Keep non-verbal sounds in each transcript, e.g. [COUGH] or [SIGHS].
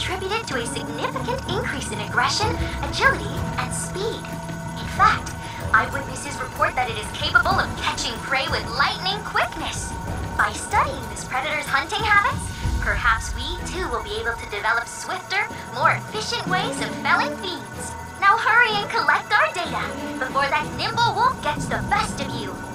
contributed to a significant increase in aggression, agility, and speed. In fact, eyewitnesses report that it is capable of catching prey with lightning quickness. By studying this predator's hunting habits, perhaps we too will be able to develop swifter, more efficient ways of felling fiends. Now hurry and collect our data before that nimble wolf gets the best of you.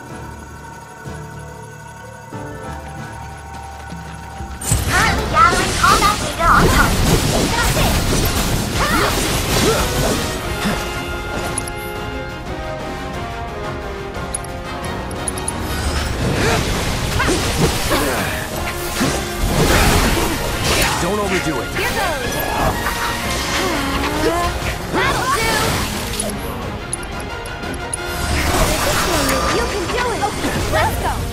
Let's go.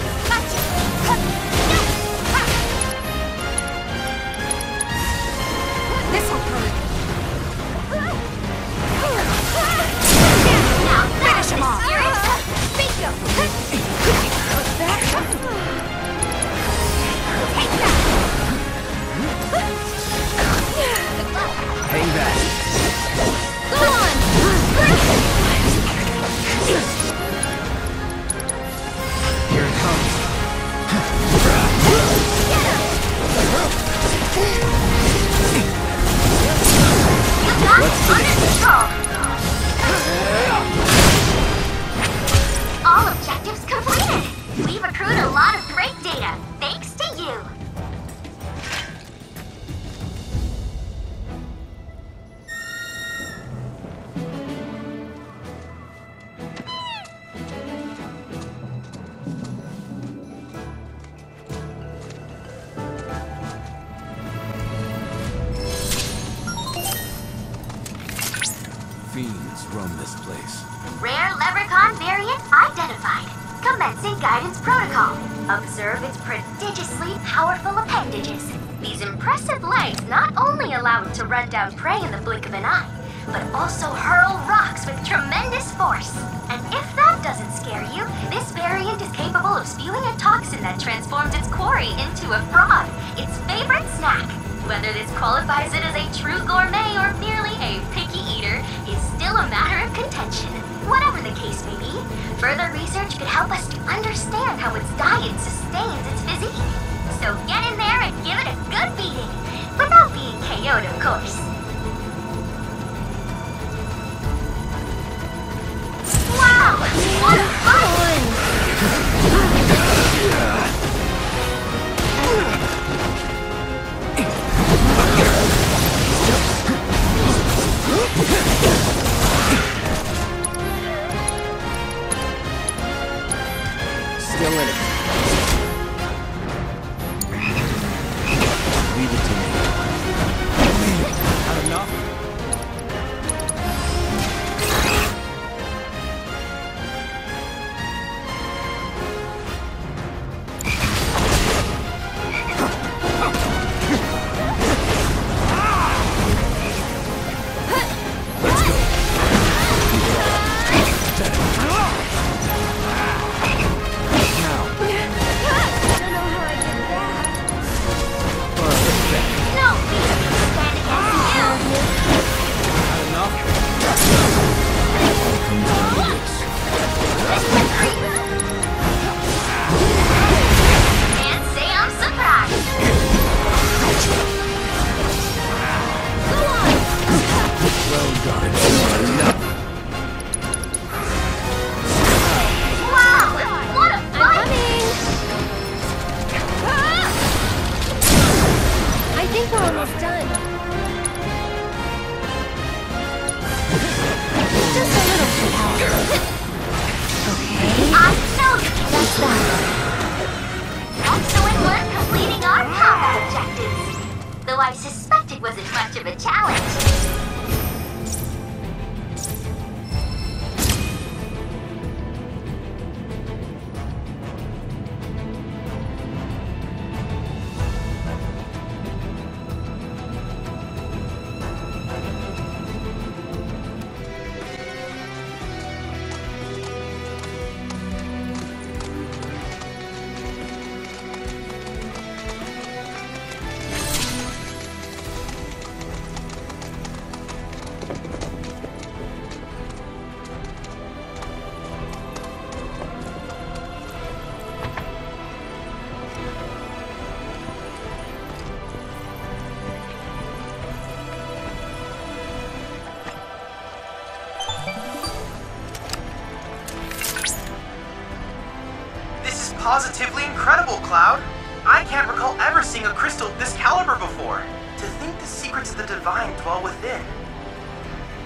Positively incredible, Cloud. I can't recall ever seeing a crystal this caliber before. To think the secrets of the divine dwell within.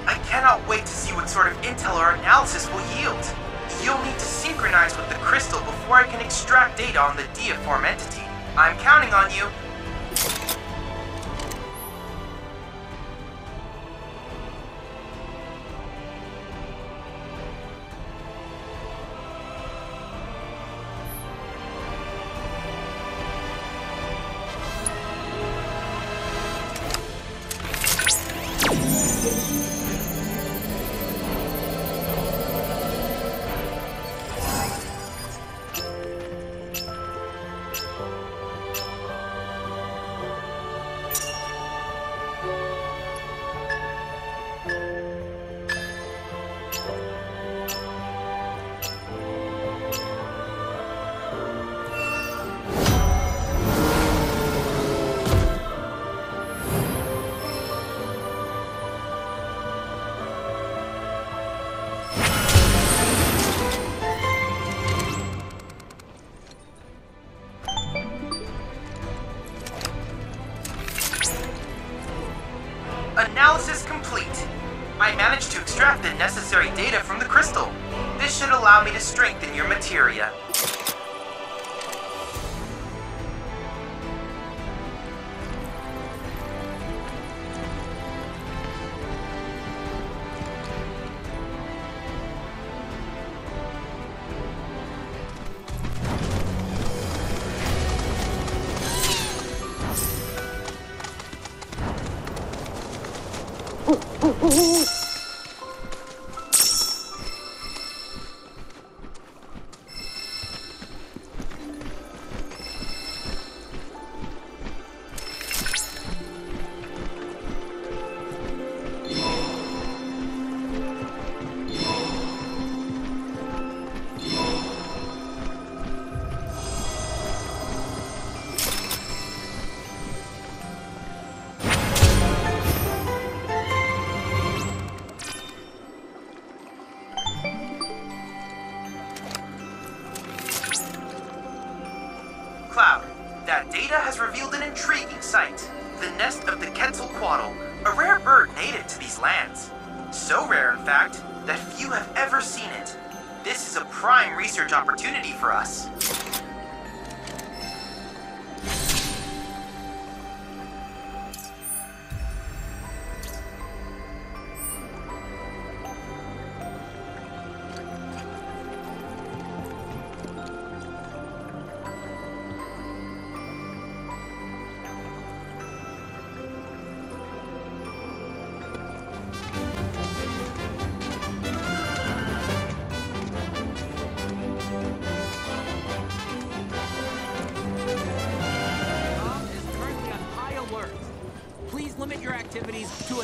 I cannot wait to see what sort of intel our analysis will yield. You'll need to synchronize with the crystal before I can extract data on the Deiform entity. I'm counting on you.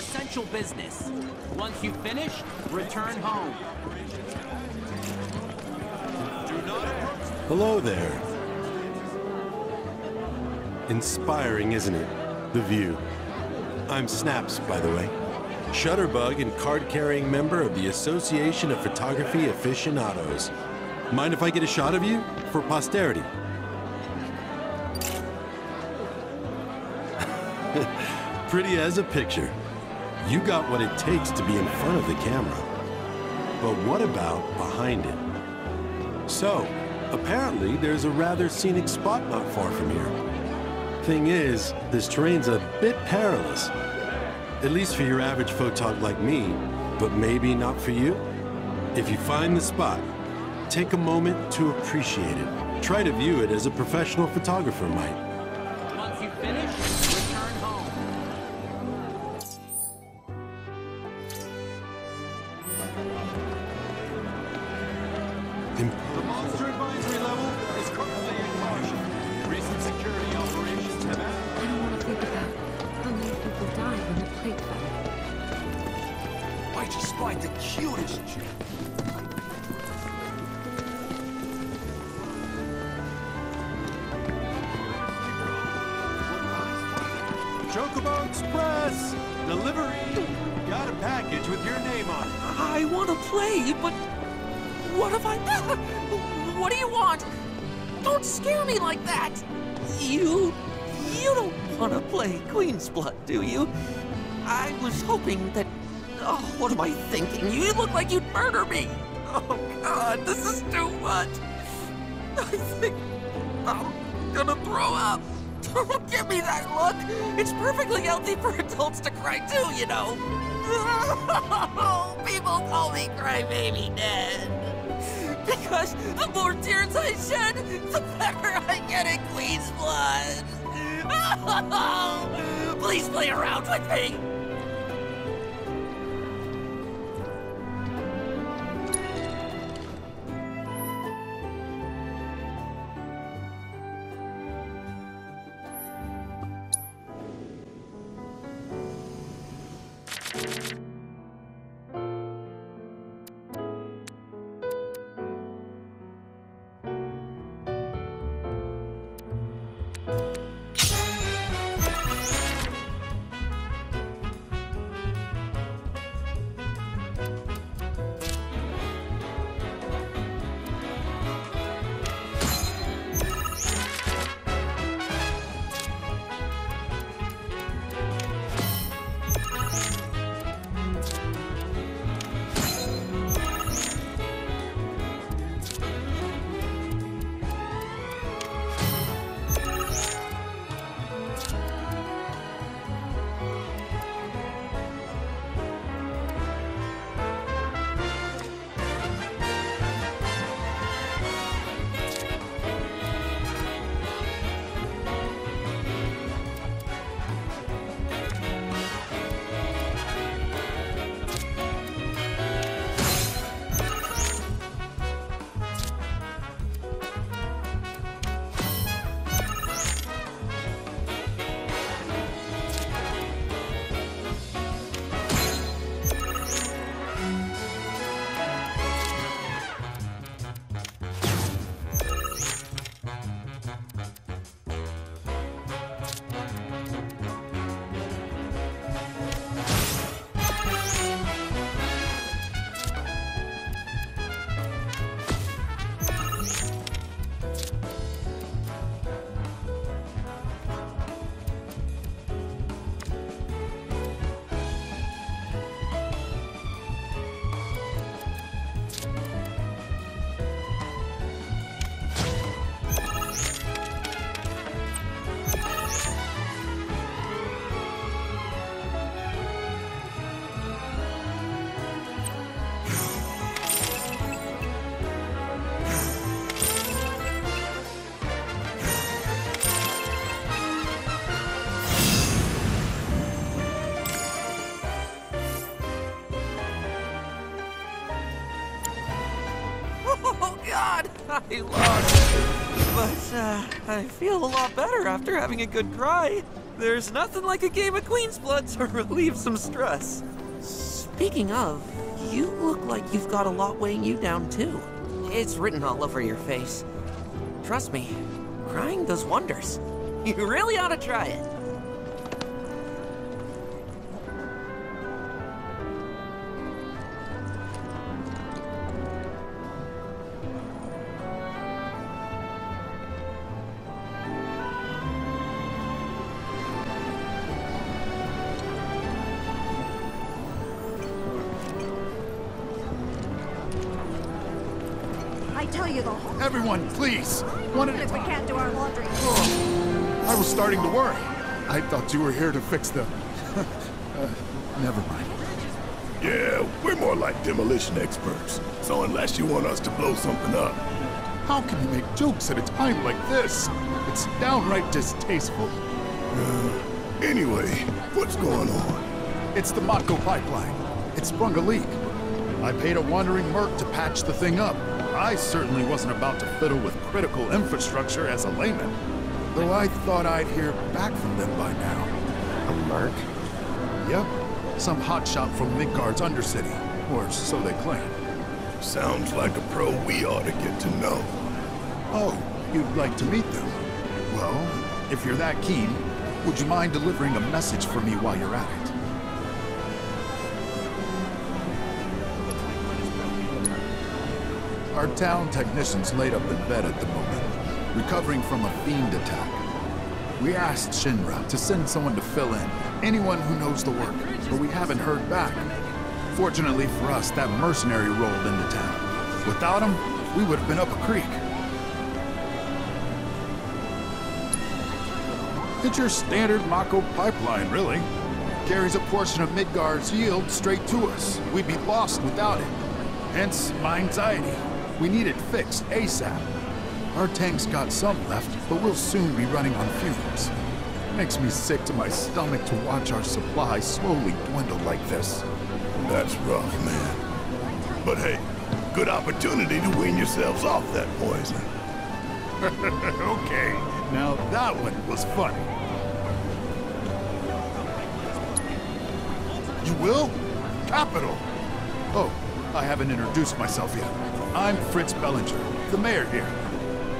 Essential business. Once you finish, return home. Hello there. Inspiring, isn't it? The view. I'm Snaps, by the way. Shutterbug and card-carrying member of the Association of Photography Aficionados. Mind if I get a shot of you? For posterity. [LAUGHS] Pretty as a picture. You got what it takes to be in front of the camera. But what about behind it? So, apparently there's a rather scenic spot not far from here. Thing is, this terrain's a bit perilous. At least for your average photog like me, but maybe not for you. If you find the spot, take a moment to appreciate it. Try to view it as a professional photographer might. I the cutest chick. Chocobo Express! Delivery! Got a package with your name on it. I want to play, but what if I... [LAUGHS] What do you want? don't scare me like that! You. you don't want to play Queen's Blood, do you? I was hoping that. Oh, what am I thinking? You look like you'd murder me! Oh, God, this is too much! I think. I'm gonna throw up! Don't [LAUGHS] give me that look! It's perfectly healthy for adults to cry too, you know! [LAUGHS] People call me Crybaby Dad! Because the more tears I shed, the better I get in Queen's blood! [LAUGHS] Please play around with me! I lost. But uh, I feel a lot better after having a good cry. There's nothing like a game of Queen's Blood to [LAUGHS] relieve some stress. Speaking of, you look like you've got a lot weighing you down too. It's written all over your face. Trust me, crying does wonders. [LAUGHS] You really ought to try it. Everyone, please. One at a if we can't do our laundry. I was starting to worry. I thought you were here to fix the... [LAUGHS] uh, never mind. Yeah, we're more like demolition experts. So unless you want us to blow something up, How can you make jokes at a time like this? It's downright distasteful. anyway, what's going on? It's the Mako pipeline. It sprung a leak. I paid a wandering merc to patch the thing up. I certainly wasn't about to fiddle with critical infrastructure as a layman. Though I thought I'd hear back from them by now. A merc? Yep. Some hotshot from Midgar's Undercity. Or so they claim. Sounds like a pro we ought to get to know. Oh, you'd like to meet them? Well, if you're that keen, would you mind delivering a message for me while you're at it? Our town technician's laid up in bed at the moment. recovering from a fiend attack. We asked Shinra to send someone to fill in, anyone who knows the work, but we haven't heard back. Fortunately for us, that mercenary rolled into town. Without him, we would have been up a creek. It's your standard Mako pipeline, really. Carries a portion of Midgar's yield straight to us. We'd be lost without it. Hence, my anxiety. We need it fixed ASAP. Our tank's got some left, but we'll soon be running on fumes. Makes me sick to my stomach to watch our supply slowly dwindle like this. That's rough, man. But hey, good opportunity to wean yourselves off that poison. [LAUGHS] okay, now that one was funny. You will? Capital! Oh, I haven't introduced myself yet. I'm Fritz Bellinger, the mayor here.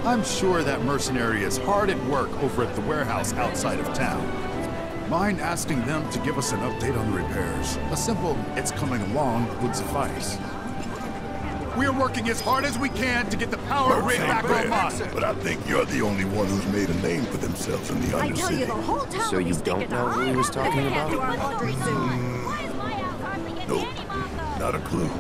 I'm sure that mercenary is hard at work over at the warehouse outside of town. Mind asking them to give us an update on the repairs? A simple, it's coming along, would suffice. We're working as hard as we can to get the power Mercs grid ain't back bad, online. But I think you're the only one who's made a name for themselves in the I tell you, Undercity. the whole town So you don't know who he high was talking They can't do about? our laundry not a clue.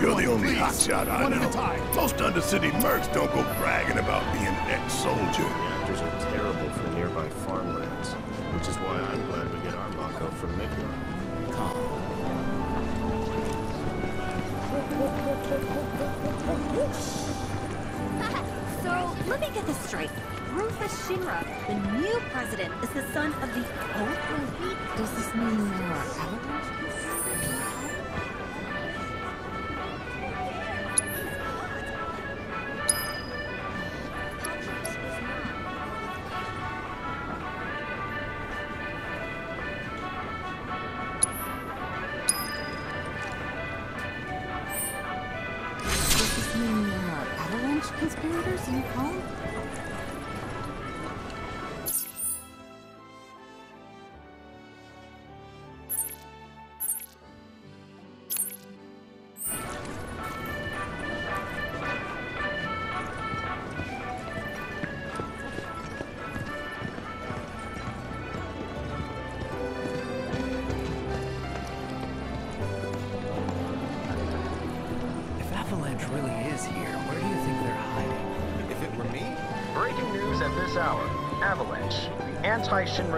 You're the only please, hotshot I one know. at a time. Most Undercity mercs don't go bragging about being an ex-soldier. Reactors are terrible for nearby farmlands, which is why I'm glad we get our Mako from Midgar. So, let me get this straight. Rufus Shinra, the new president, is the son of the old Does this mean there are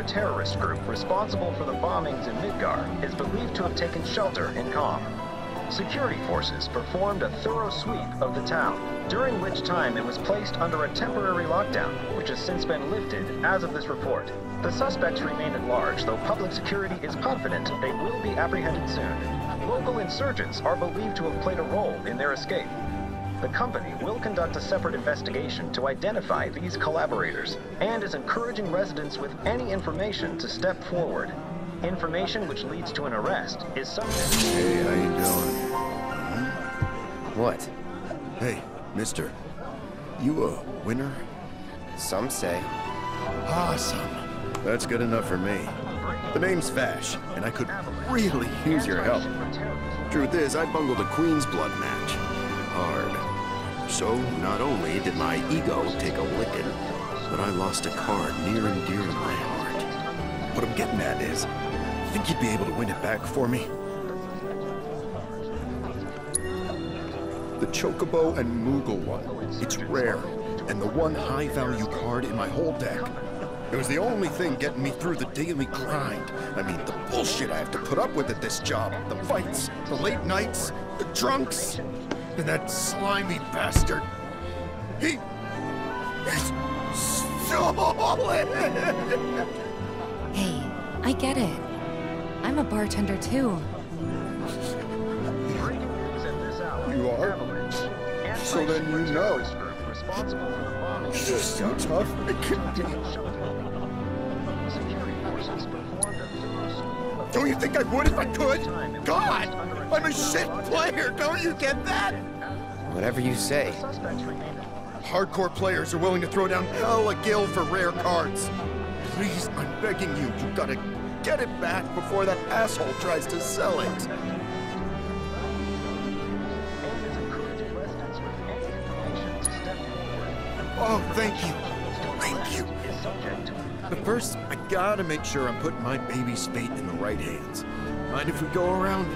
terrorist group responsible for the bombings in Midgar, is believed to have taken shelter in Kalm. Security forces performed a thorough sweep of the town, during which time it was placed under a temporary lockdown, which has since been lifted as of this report. The suspects remain at large, though public security is confident they will be apprehended soon. Local insurgents are believed to have played a role in their escape. The company will conduct a separate investigation to identify these collaborators and is encouraging residents with any information to step forward. Information which leads to an arrest is subject. hey, how you doing? What? Hey, mister. You a winner? Some say. Awesome. That's good enough for me. The name's Vash, and I could really use your help. Truth is, I bungled a Queen's Blood match. Hard. So, not only did my ego take a licking, but I lost a card near and dear to my heart. What I'm getting at is, think you'd be able to win it back for me? The Chocobo and Moogle one. It's rare, and the one high-value card in my whole deck. It was the only thing getting me through the daily grind. I mean, the bullshit I have to put up with at this job. The fights, the late nights, the drunks, and that slimy bastard. He... He's stolen! Hey, I get it. I'm a bartender too. You are? So then you know. Just how tough it can be. Don't you think I would if I could? God! I'm a shit player, don't you get that? Whatever you say. Hardcore players are willing to throw down hell a gil for rare cards. Please, I'm begging you, you gotta get it back before that asshole tries to sell it. Oh, thank you. Thank you. But first, I gotta make sure I'm putting my baby's fate in the right hands. Mind if we go around?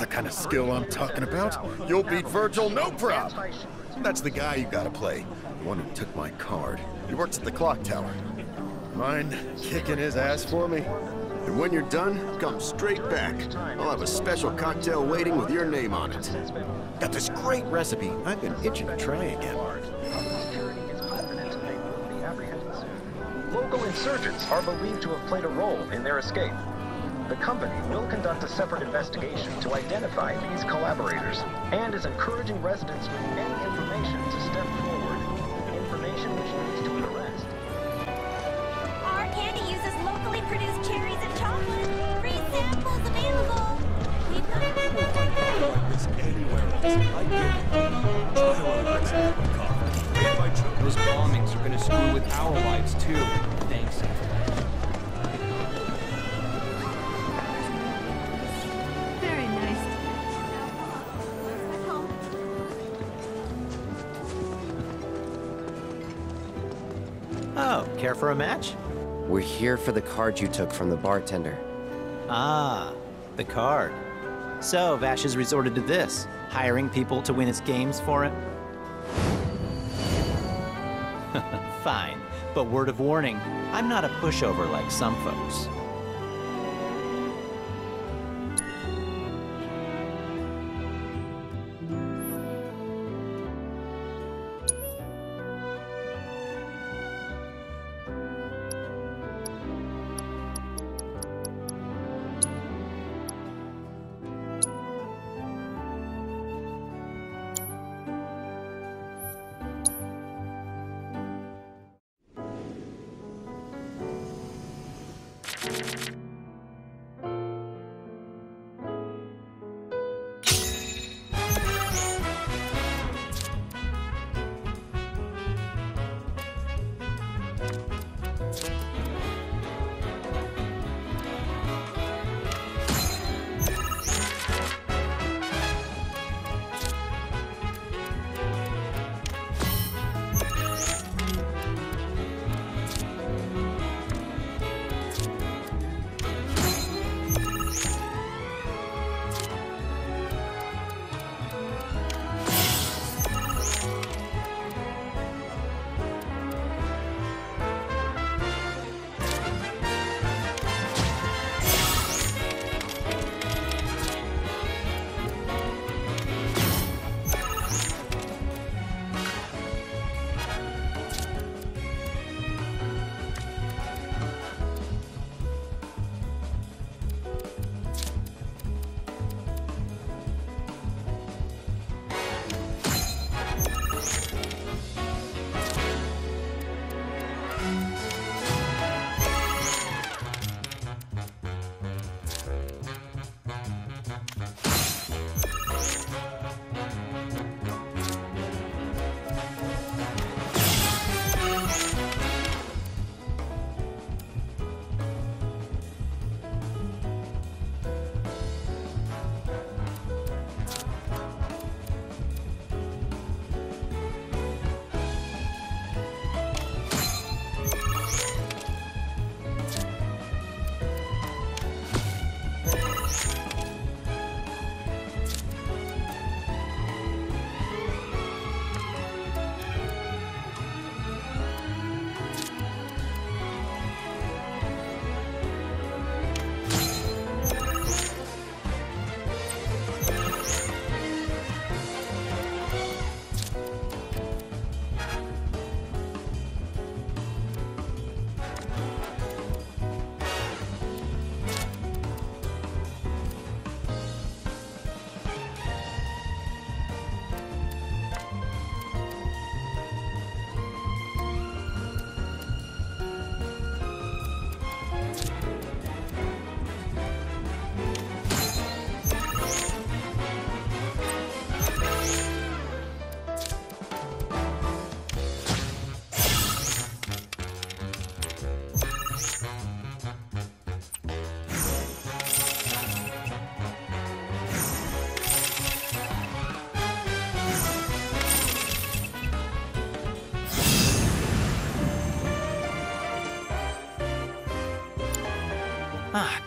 That's the kind of skill I'm talking about. You'll beat Virgil, no problem. That's the guy you gotta play. The one who took my card. He works at the clock tower. Mind kicking his ass for me? And when you're done, come straight back. I'll have a special cocktail waiting with your name on it. Got this great recipe. I've been itching to try again. Local insurgents are believed to have played a role in their escape. The company will conduct a separate investigation to identify these collaborators and is encouraging residents with any information to step forward. Information which leads to an arrest. Our candy uses locally produced cherries and chocolate. Free samples available. We've got This anywhere else. I get it. Trial alerts never covered. If I took Those bombings are gonna screw with our lives too. Oh, care for a match? We're here for the card you took from the bartender. Ah, the card. So, Vash has resorted to this, hiring people to win his games for him? [LAUGHS] Fine, but word of warning, I'm not a pushover like some folks.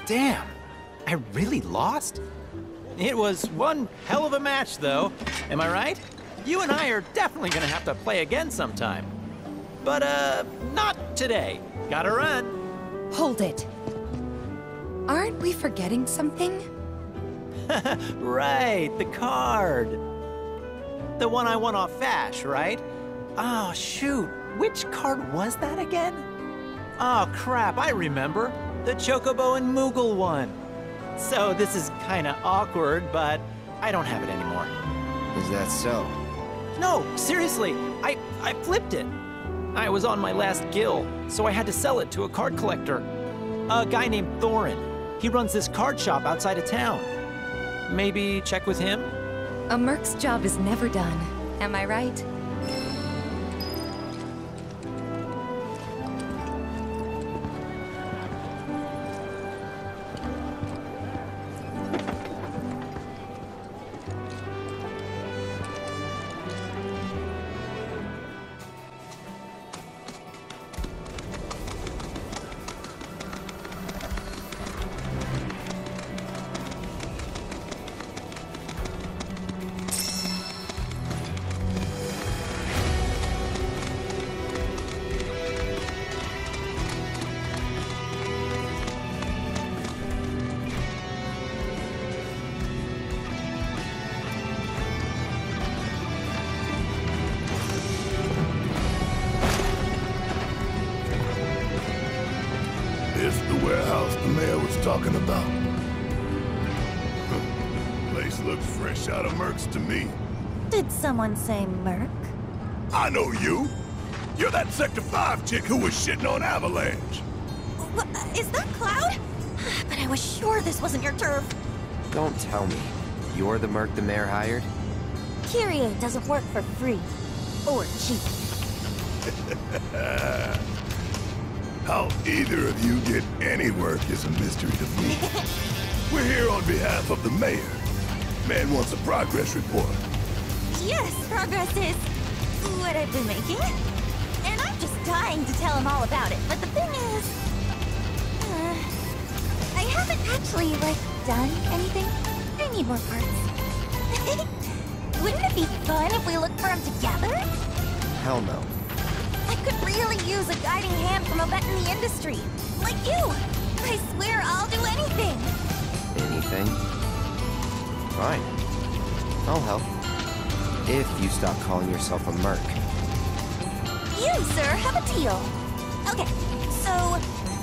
Damn. I really lost? It was one hell of a match, though. Am I right? You and I are definitely gonna have to play again sometime. But, uh, not today. Gotta run. Hold it. Aren't we forgetting something? [LAUGHS] right, the card. The one I won off Vash, right? Oh, shoot. Which card was that again? Oh, crap, I remember. The Chocobo and Moogle one. So this is kinda awkward, but I don't have it anymore. Is that so? No, seriously, I, I flipped it. I was on my last gil, so I had to sell it to a card collector. A guy named Thorin. He runs this card shop outside of town. Maybe check with him? A merc's job is never done. Am I right? Someone say Merc? I know you. You're that Sector 5 chick who was shitting on Avalanche. What, is that Cloud? [SIGHS] But I was sure this wasn't your turf. Don't tell me. You're the merc the mayor hired? Kyrie doesn't work for free. Or cheap. [LAUGHS] How either of you get any work is a mystery to me. [LAUGHS] We're here on behalf of the mayor. Man wants a progress report. Yes, progress is what I've been making. And I'm just dying to tell him all about it. But the thing is, uh, I haven't actually, like, done anything. I need more parts. [LAUGHS] Wouldn't it be fun if we looked for them together? Hell no. I could really use a guiding hand from a vet in the industry. Like you. I swear I'll do anything. Anything? Fine. I'll help. If you stop calling yourself a merc. You, sir, have a deal. Okay, so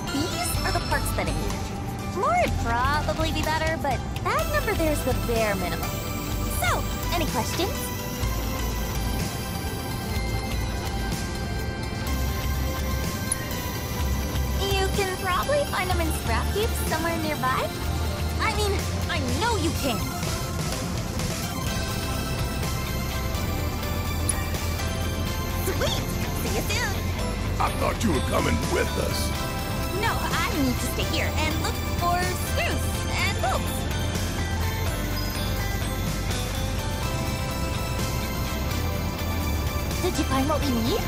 these are the parts that I need. More would probably be better, but that number there's the bare minimum. So, any questions? You can probably find them in scrap heaps somewhere nearby. I mean, I know you can. Sweet! See you soon! I thought you were coming with us. No, I need to stay here and look for screws and bolts. Did you find what we need?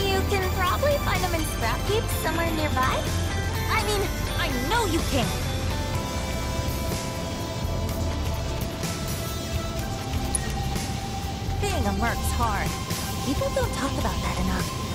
You can probably find them in scrap heaps somewhere nearby. I mean, I know you can. Merc's hard. People don't talk about that enough.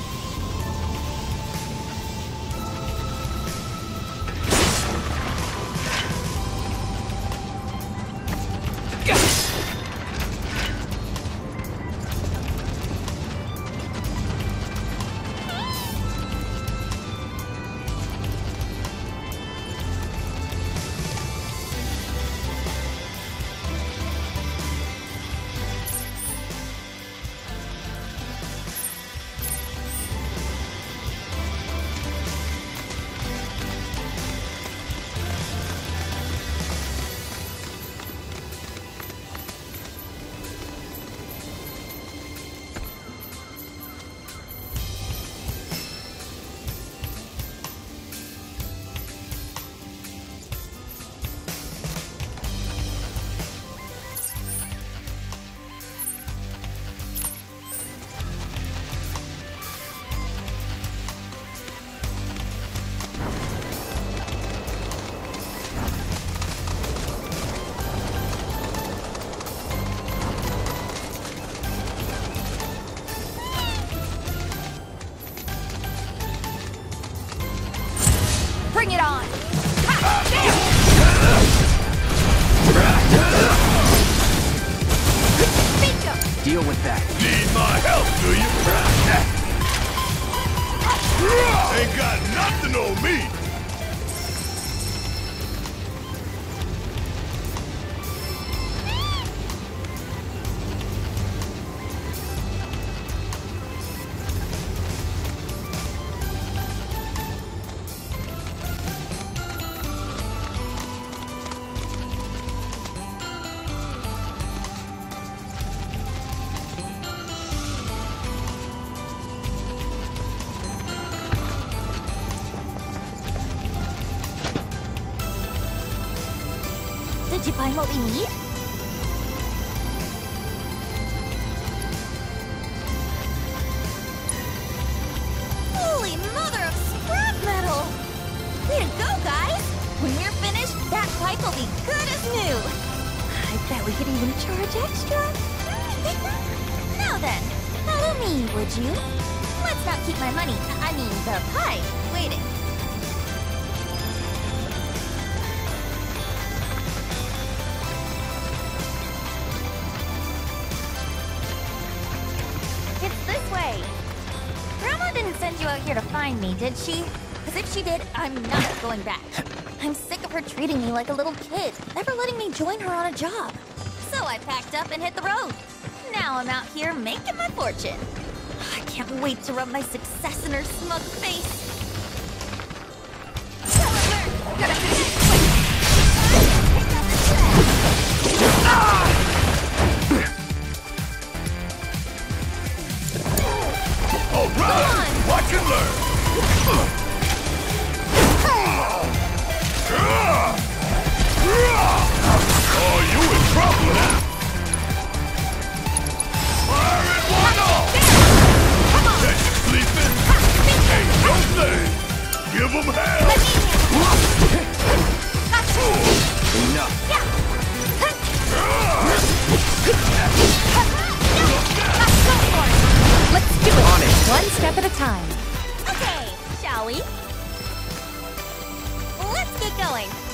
Did you find send you out here to find me, did she? Because if she did, I'm not going back. I'm sick of her treating me like a little kid, never letting me join her on a job. So I packed up and hit the road. Now I'm out here making my fortune. I can't wait to rub my success in her smug face. All Let's do it. On it. One step at a time. Let's get going.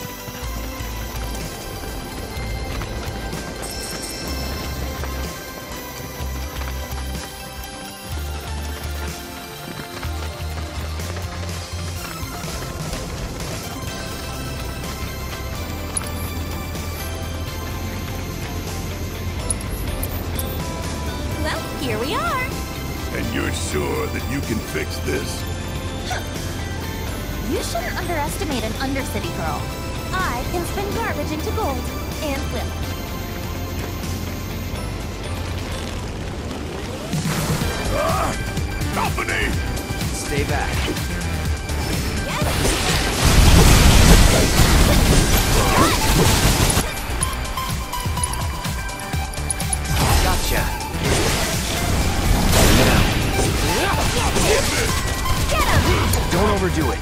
Stay back. Gotcha. Don't overdo it.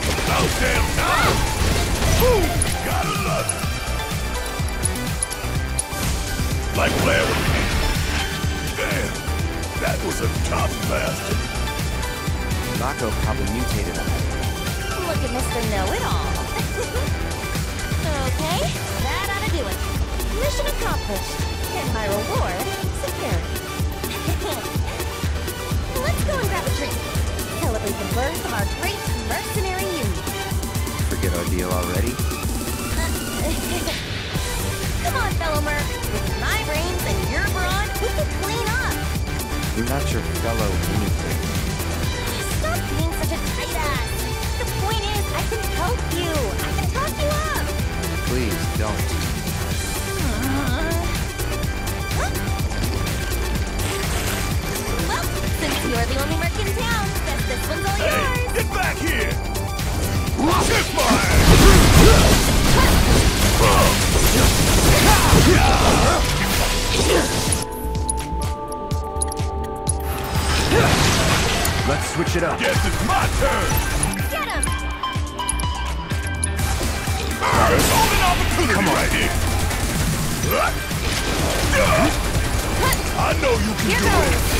Like. Damn, that was a tough bastard. Mako probably mutated him. Look at Mr. Know-It-All. [LAUGHS] okay, that ought to do it. Mission accomplished. And my reward, security. [LAUGHS] Let's go and grab a drink. Celebrate the birth of our great mercenary unit. Forget our deal already? [LAUGHS] Come on, fellow merc. With my brains and your brawn, we could clean up. You're not your fellow anything. Stop being such a tight ass. The point is, I can help you. I can talk you up. Please don't. Well, since you're the only merc in town, guess this one's all yours. Get back here! Kiss [LAUGHS] my Let's switch it up. Guess it's my turn! Get him! There's golden opportunity right here! I know you can Here do goes. it!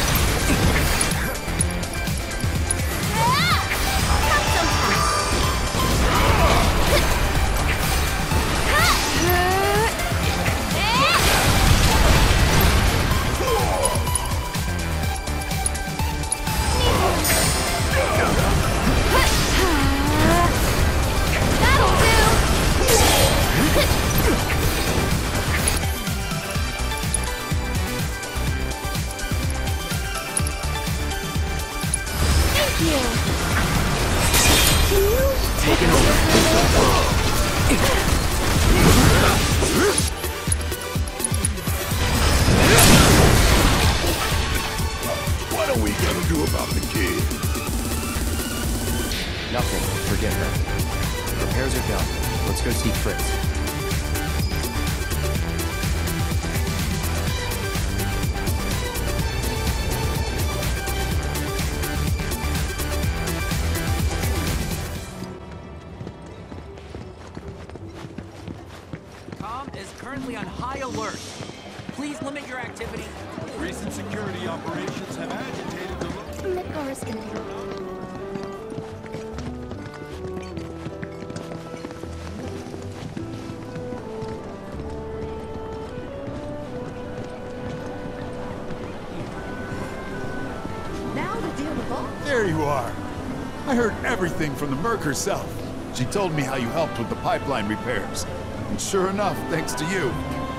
Everything from the Merc herself. She told me how you helped with the pipeline repairs. And sure enough, thanks to you,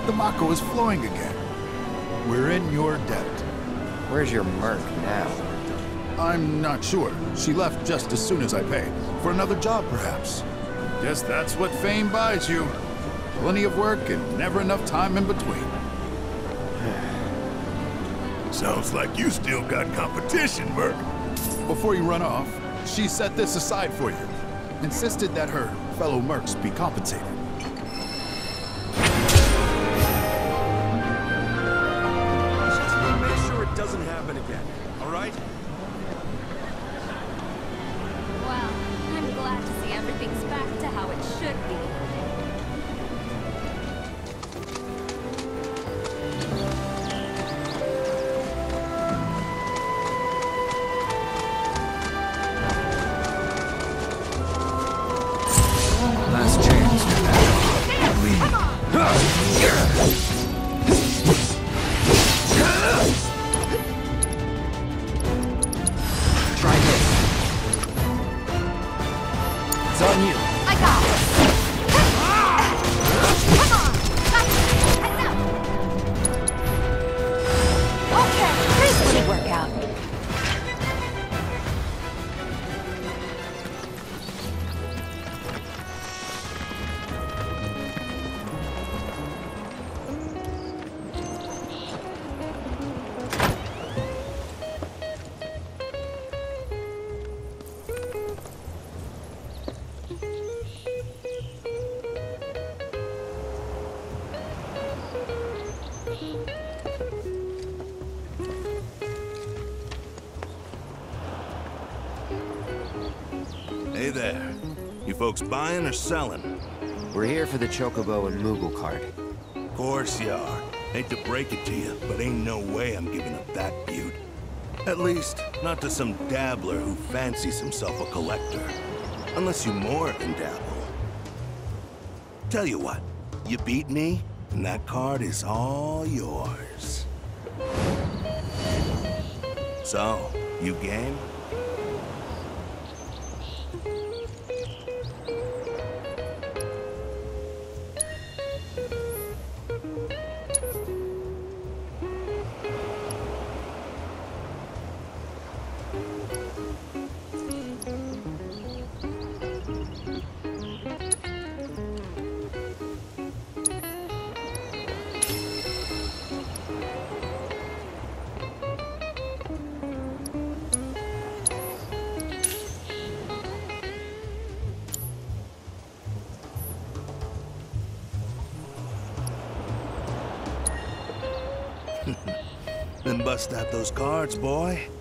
the Mako is flowing again. We're in your debt. Where's your Merc now? I'm not sure. She left just as soon as I paid. For another job, perhaps. Guess that's what fame buys you. Plenty of work and never enough time in between. [SIGHS] Sounds like you still got competition, Merc. Before you run off, she set this aside for you. Insisted that her fellow mercs be compensated. Hey there. You folks buying or selling? We're here for the Chocobo and Moogle card. Of course you are. Hate to break it to you, but ain't no way I'm giving up that beaut. At least, not to some dabbler who fancies himself a collector. Unless you more than dabble. Tell you what, you beat me, and that card is all yours. So, you game? Those cards, boy.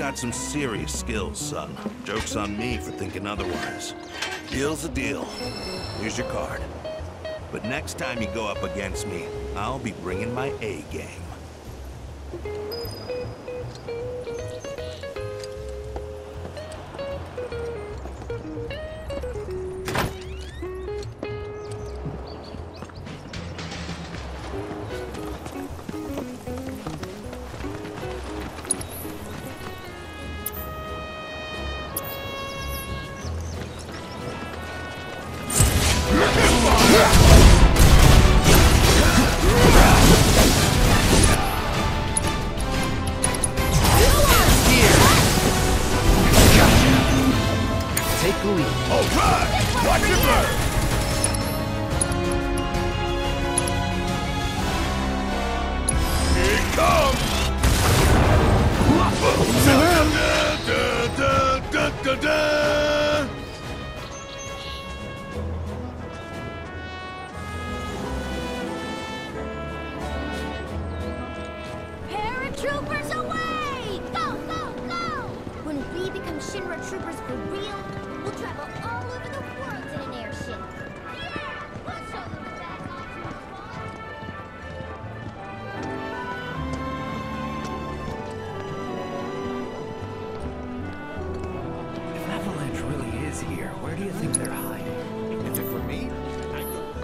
Got some serious skills, son. Joke's on me for thinking otherwise. Deal's a deal. Here's your card. But next time you go up against me, I'll be bringing my A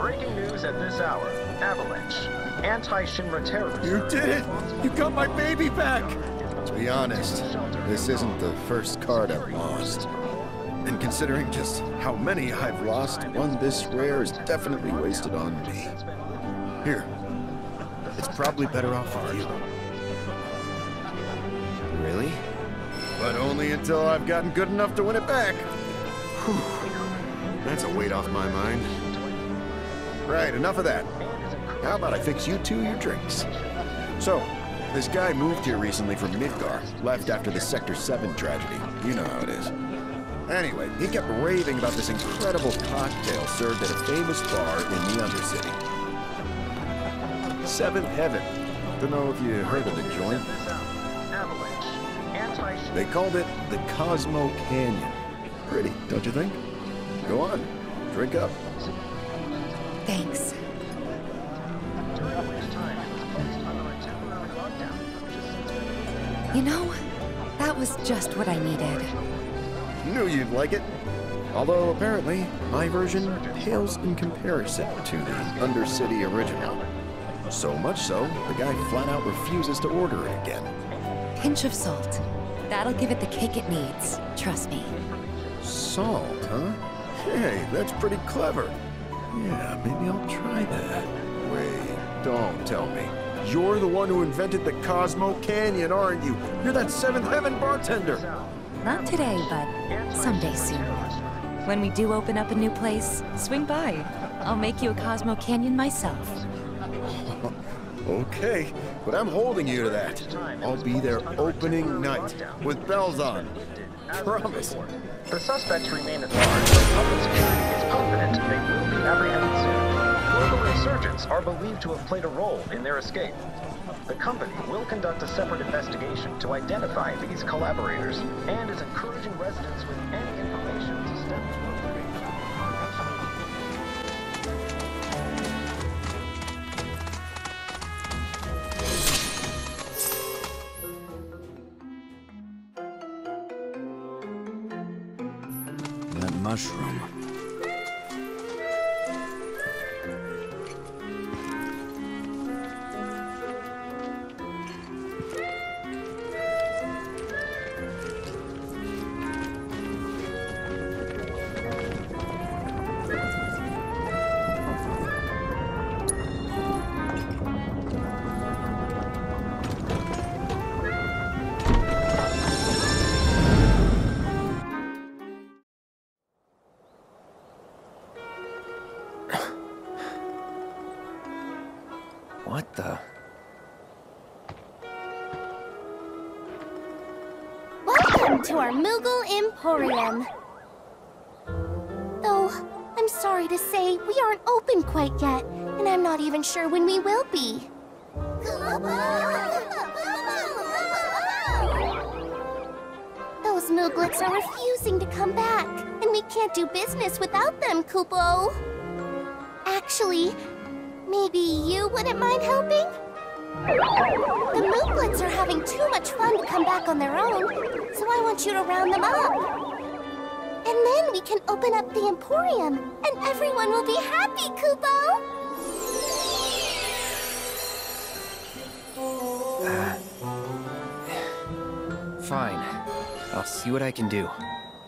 Breaking news at this hour. Avalanche. Anti-Shinra terrorist. You did it! You got my baby back! To be honest, this isn't the first card I've lost. And considering just how many I've lost, one this rare is definitely wasted on me. Here. It's probably better off with you. Really? But only until I've gotten good enough to win it back. Whew. That's a weight off my mind. Right, enough of that. How about I fix you two your drinks? So, this guy moved here recently from Midgar, left after the Sector 7 tragedy. You know how it is. Anyway, he kept raving about this incredible cocktail served at a famous bar in the Undercity. Seventh Heaven. Don't know if you heard of the joint. They called it the Cosmo Canyon. Pretty, don't you think? Go on, drink up. Just what I needed. Knew you'd like it. Although apparently, my version pales in comparison to the Undercity original. So much so, the guy flat out refuses to order it again. Pinch of salt. That'll give it the kick it needs. Trust me. Salt, huh? Hey, that's pretty clever. Yeah, maybe I'll try that. Wait, don't tell me. You're the one who invented the Cosmo Canyon, aren't you? You're that Seventh Heaven bartender. Not today, but someday soon. When we do open up a new place, swing by. I'll make you a Cosmo Canyon myself. [LAUGHS] Okay, but I'm holding you to that. I'll be there opening night with bells on. Promise. The suspects remain at large, but public security is confident they will be apprehended soon. Insurgents are believed to have played a role in their escape. The company will conduct a separate investigation to identify these collaborators and is encouraging residents with any Emporium. Though, I'm sorry to say, we aren't open quite yet, and I'm not even sure when we will be. Those Mooglets are refusing to come back, and we can't do business without them, Kupo. Actually, maybe you wouldn't mind helping? The Mooglets are having too much fun to come back on their own, so I want you to round them up. And then we can open up the Emporium, and everyone will be happy, Kupo! Uh, fine. I'll see what I can do.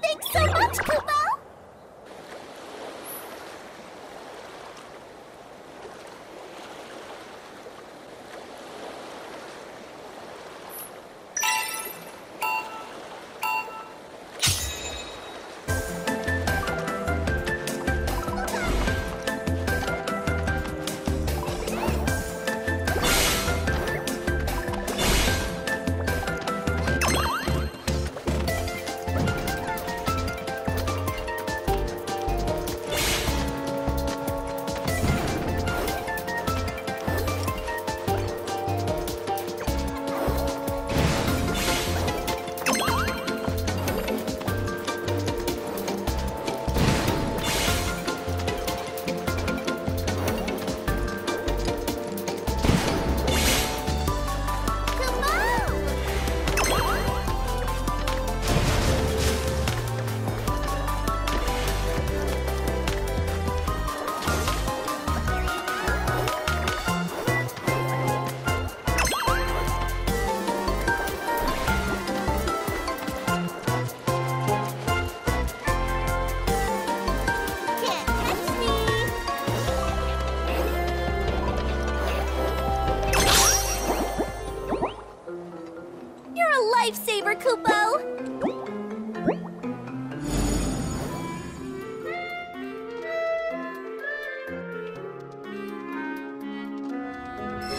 Thanks so much, Kupo! Lifesaver, Kupo!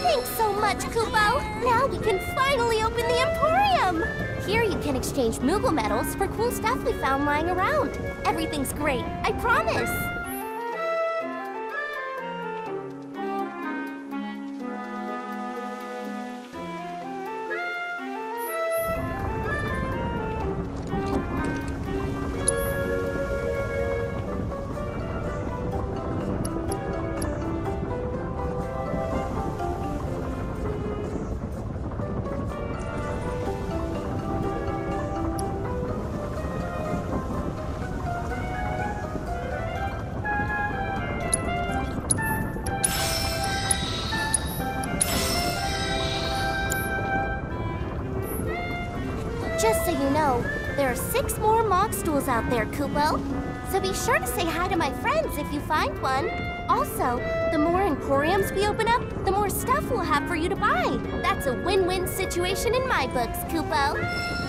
Thanks so much, Kupo! Now we can finally open the Emporium! Here you can exchange Moogle medals for cool stuff we found lying around. Everything's great, I promise! Out there, Kupo. So be sure to say hi to my friends if you find one. Also, the more Emporiums we open up, the more stuff we'll have for you to buy. That's a win-win situation in my books, Kupo.